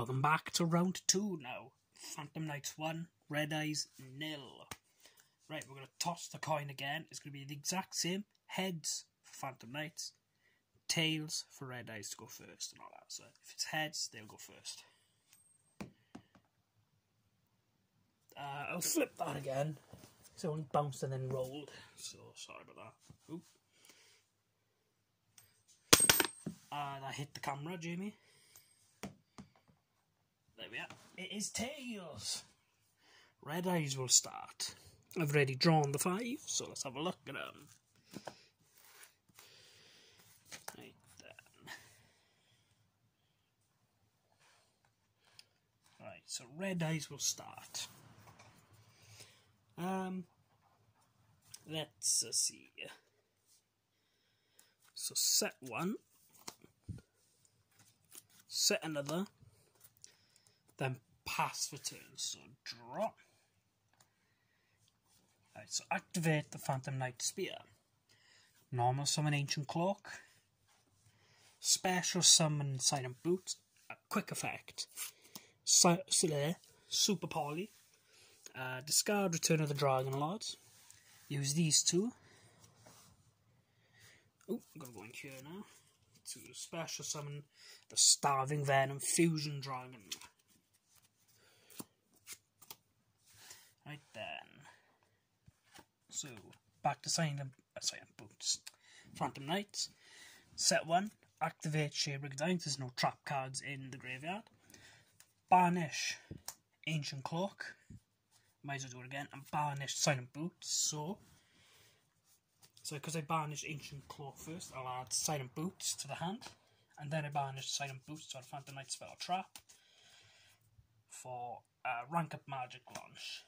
Welcome back to round two now. Phantom Knights 1, Red Eyes nil. Right, we're going to toss the coin again. It's going to be the exact same. Heads for Phantom Knights, tails for Red Eyes to go first and all that. So if it's heads, they'll go first. Uh, I'll flip that again. It's only bounced and then rolled. So sorry about that. Oop. Uh, that hit the camera, Jamie. We are. It is tails. Red eyes will start. I've already drawn the five, so let's have a look at them. Right then. Right, so red eyes will start. Um, let's uh, see. So set one, set another, then pass for turn. So drop. Right, so activate the Phantom Knight Spear. Normal summon Ancient Cloak. Special summon Silent Boot. Quick effect. So Super Poly. Uh, discard Return of the Dragon Lords. Use these two. Oh, I'm gonna go in here now. To special summon the Starving Venom Fusion Dragon. Right then. So, back to Silent, uh, Boots. Phantom Knights. Set 1. Activate Shade Brigandine. There's no trap cards in the graveyard. Banish Ancient Cloak. Might as well do it again. And banish Silent Boots. So, so because I banished Ancient Cloak first, I'll add Silent Boots to the hand. And then I banished Silent Boots to add Phantom Knight Spell Trap for uh, rank up magic launch.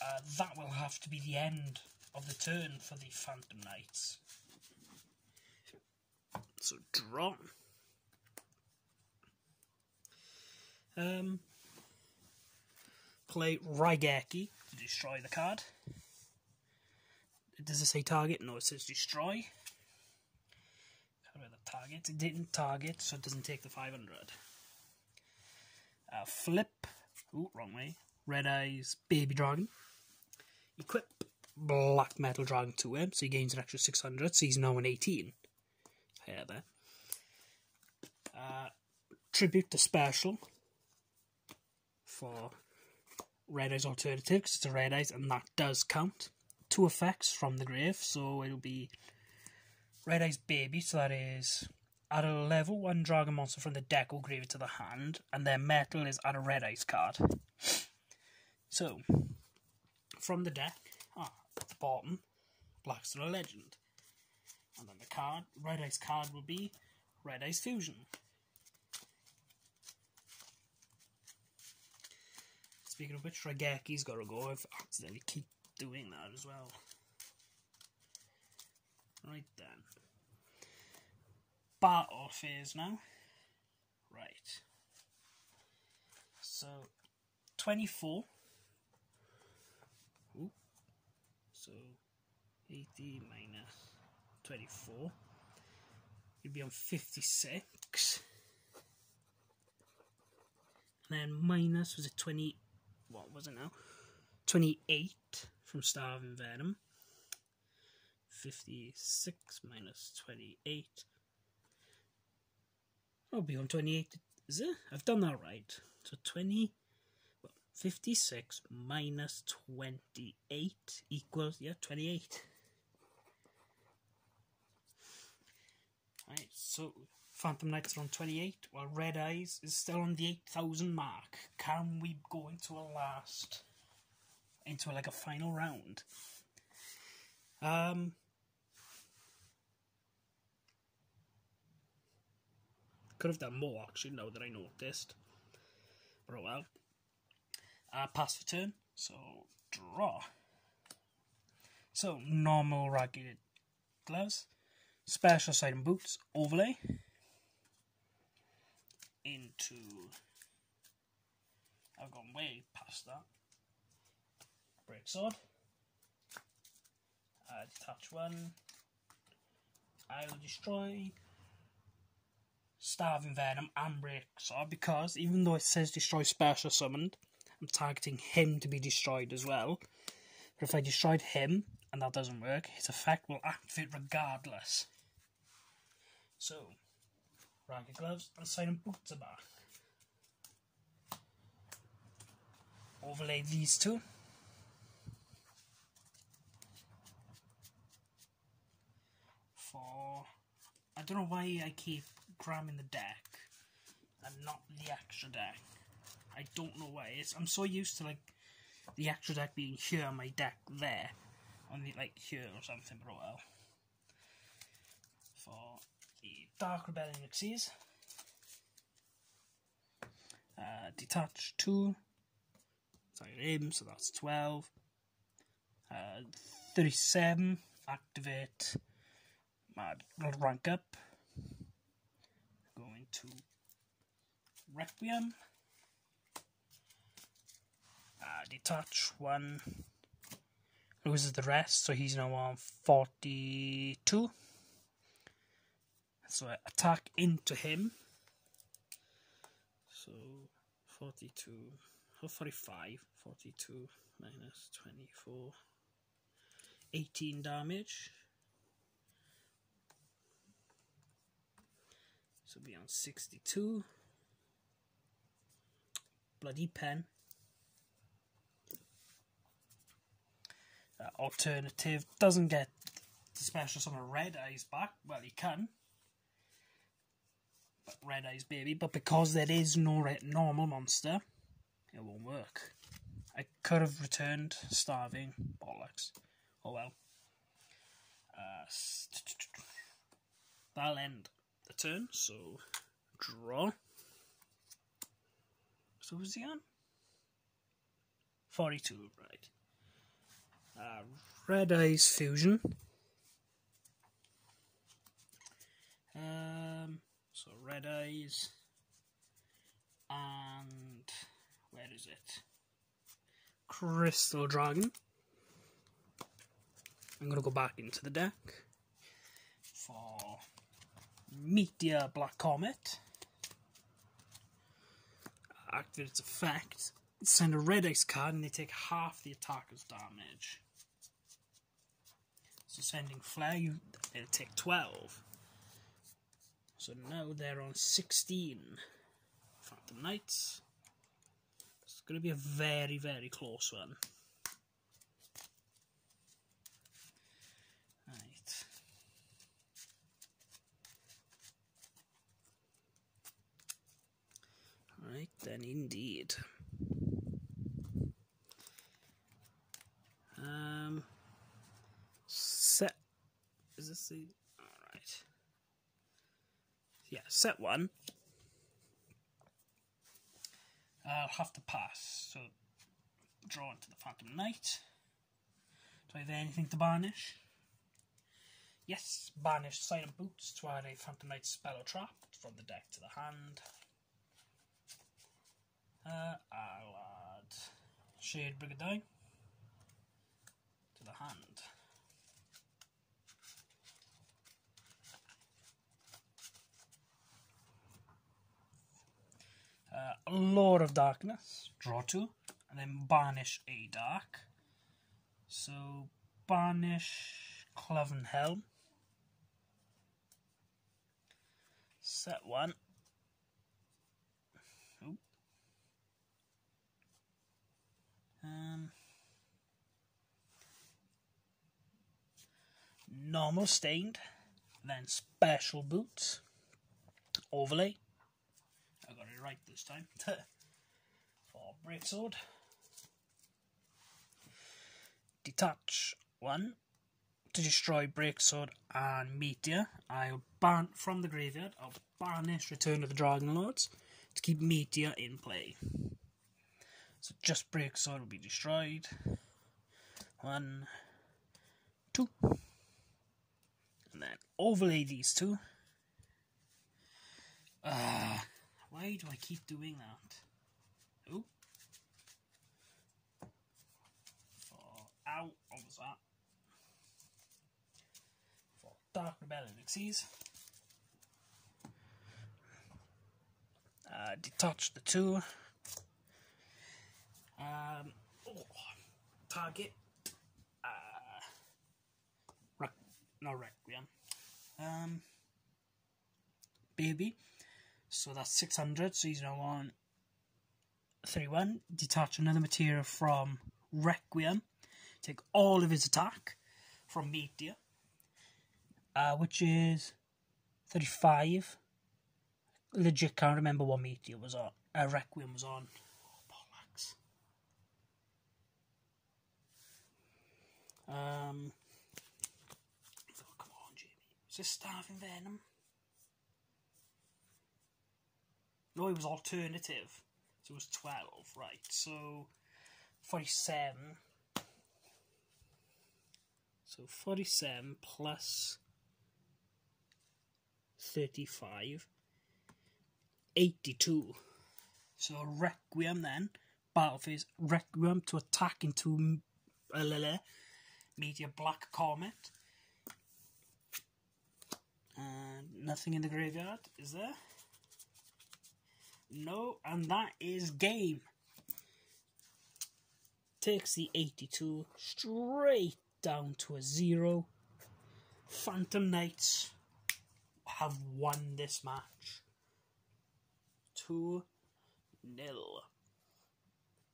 Uh, that will have to be the end of the turn for the Phantom Knights. So draw. Um, play Raigeki to destroy the card. Does it say target? No, it says destroy. About the target. It didn't target, so it doesn't take the 500. Uh, flip. Ooh, wrong way. Red Eyes Baby Dragon. Equip Black Metal Dragon to him, so he gains an extra 600, so he's now an 18. Here, there. Uh, tribute to Special for Red Eyes Alternative, because it's a Red Eyes, and that does count. Two effects from the grave, so it'll be Red Eyes Baby, so that is add a level 1 Dragon Monster from the deck or grave it to the hand, and then Metal is add a Red Eyes card. So, from the deck, ah, at the bottom, Blackstar Legend. And then the card, Red Eyes card will be Red Eyes Fusion. Speaking of which, Raigeki's got to go. If I've accidentally keep doing that as well. Right then. Battle phase now. Right. So, 24 So 80 minus 24. You'd be on 56. And then minus, was it 20? What was it now? 28 from Starving Venom. 56 minus 28. I'll be on 28. Is it? I've done that right. So 20. 56 minus 28 equals, yeah, 28. Right, so Phantom Knights are on 28, while Red Eyes is still on the 8,000 mark. Can we go into a last, into like a final round? Um, could have done more actually, now that I noticed. But oh well uh, pass for turn. So draw. So normal ragged gloves, special Silent Boots overlay into. I've gone way past that. Break sword. Uh, detach one. I will destroy. Starving Venom and Breaksword because even though it says destroy special summoned, I'm targeting him to be destroyed as well. But if I destroyed him and that doesn't work, his effect will activate regardless. So, Ragged Gloves and Silent Boots are back. Overlay these two. For I don't know why I keep grabbing the deck and not the extra deck. I don't know why. It's I'm so used to like the extra deck being here on my deck there. On the like here or something, but oh well. For the Dark Rebellion Xyz. Uh, detach 2. Sorry, aim, so that's 12. Uh, 37. Activate. Mad rank up. Going to Requiem. Uh, detach 1 loses the rest, so he's now on 42. So I attack into him. So 42, oh, 45, 42 minus 24, 18 damage. So be on 62. Bloody pen. Uh, alternative doesn't get the special summon red eyes back. Well, he can. But red eyes baby. But because there is no normal monster, it won't work. I could have returned starving bollocks. Oh well. Uh, that'll end the turn. So draw. So who's he on? 42, right. Uh, Red Eyes Fusion. Um, so Red Eyes. And where is it? Crystal Dragon. I'm going to go back into the deck for Meteor Black Comet. Activate its effect. Send a Red Eyes card and they take half the attacker's damage. So sending flare, you, they'll take 12. So now they're on 16. Phantom Knights. It's going to be a very, very close one. Right. Right then, indeed. Um. Is the? All right. Yeah, set one. I'll have to pass. So, draw into the Phantom Knight. Do I have anything to banish? Yes, banish Silent Boots to add a Phantom Knight spell or trap from the deck to the hand. Uh, I'll add Shade Brigandine to the hand. Uh, Lord of Darkness, draw two, and then banish a dark. So banish Cloven Helm. Set one. Um, normal stained, then special boots, overlay. I got it right this time. For breaksword, detach one to destroy breaksword and meteor. I'll ban from the graveyard. I'll banish Return of the Dragon Lords to keep meteor in play. So just breaksword will be destroyed. One, two, and then overlay these two. Uh, why do I keep doing that? Oh. For out, what was that? For Dark Rebellion Xyz. detach the two. Um, oh, target. Uh, rec- no Requiem. Um, baby. So that's 600. So he's now on 31. Detach another material from Requiem. Take all of his attack from Meteor. Uh, which is 35. Legit can't remember what Meteor was on. Uh, Requiem was on. Um. Oh, come on, Jamie. Is this Starving Venom? No, it was alternative. So it was 12, right. So 47. So 47 plus 35. 82. So Requiem then. Battle phase. Requiem to attack into uh. Meteor Black Comet. And nothing in the graveyard, is there? No, and that is game. Takes the 82 straight down to a zero. Phantom Knights have won this match. 2 nil.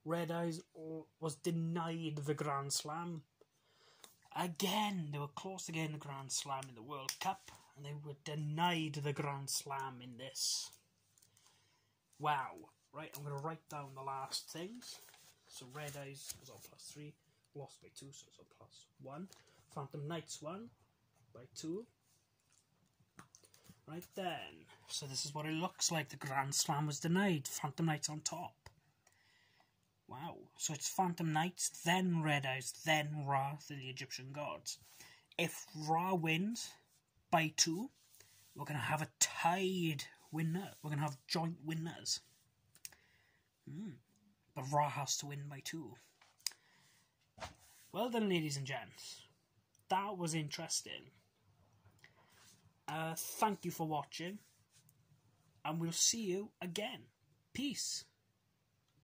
Red Eyes was denied the Grand Slam. Again, they were close to getting the Grand Slam in the World Cup, and they were denied the Grand Slam in this. Wow. Right, I'm going to write down the last things. So Red Eyes was on plus 3, lost by 2, so it's on plus 1. Phantom Knights 1 by 2. Right then. So this is what it looks like. The Grand Slam was denied. Phantom Knights on top. Wow. So it's Phantom Knights, then Red Eyes, then Ra, the Egyptian gods. If Ra wins by 2, we're going to have a tied winner. We're going to have joint winners. Mm. But Ra has to win by two. Well done, ladies and gents. That was interesting. Uh, thank you for watching. And we'll see you again. Peace.